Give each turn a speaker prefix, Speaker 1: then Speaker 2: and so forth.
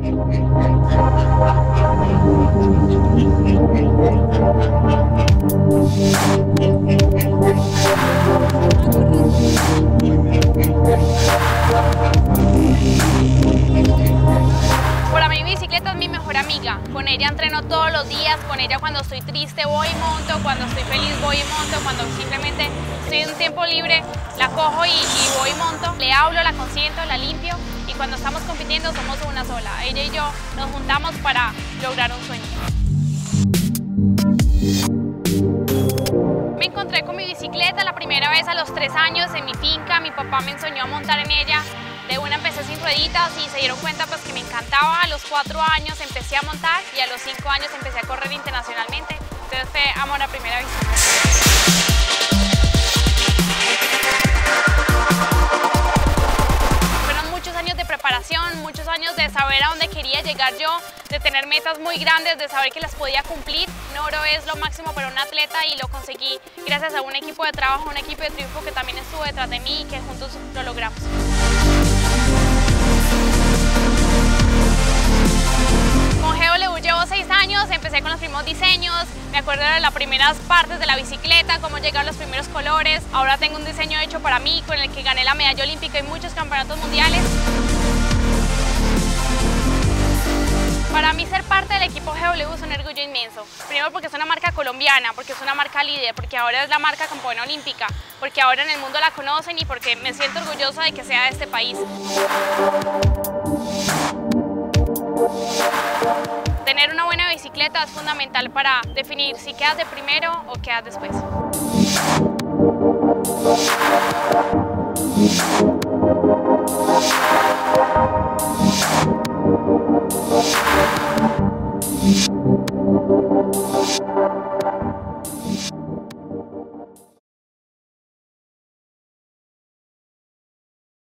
Speaker 1: Para mí mi bicicleta es mi mejor amiga. Con ella entreno todos los días, con ella cuando estoy triste voy y monto, cuando estoy feliz voy y monto, cuando simplemente estoy en un tiempo libre la cojo y, y voy y monto. Le hablo, la consiento, la limpio cuando estamos compitiendo somos una sola. Ella y yo nos juntamos para lograr un sueño. Me encontré con mi bicicleta la primera vez a los tres años en mi finca. Mi papá me enseñó a montar en ella. De una empecé sin rueditas y se dieron cuenta pues que me encantaba. A los cuatro años empecé a montar y a los cinco años empecé a correr internacionalmente. Entonces fue amor a primera vista. Años de saber a dónde quería llegar yo, de tener metas muy grandes, de saber que las podía cumplir. Un oro es lo máximo para un atleta y lo conseguí gracias a un equipo de trabajo, un equipo de triunfo que también estuvo detrás de mí y que juntos lo logramos. Con GW llevo seis años, empecé con los primeros diseños, me acuerdo de las primeras partes de la bicicleta, cómo llegaron los primeros colores. Ahora tengo un diseño hecho para mí, con el que gané la medalla olímpica en muchos campeonatos mundiales. GW es un orgullo inmenso. Primero porque es una marca colombiana, porque es una marca líder, porque ahora es la marca campeona olímpica, porque ahora en el mundo la conocen y porque me siento orgullosa de que sea de este país. Tener una buena bicicleta es fundamental para definir si quedas de primero o quedas después.